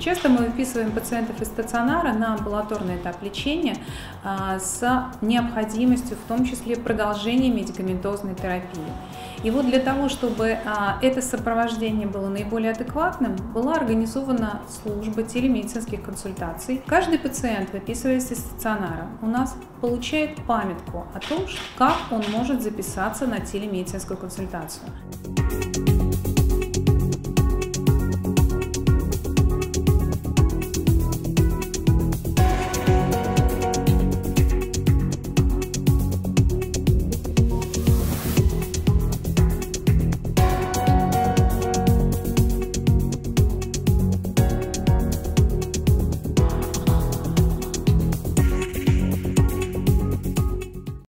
Часто мы выписываем пациентов из стационара на амбулаторный этап лечения а, с необходимостью в том числе продолжения медикаментозной терапии. И вот для того, чтобы а, это сопровождение было наиболее адекватным, была организована служба телемедицинских консультаций. Каждый пациент, выписываясь из стационара, у нас получает памятку о том, как он может записаться на телемедицинскую консультацию.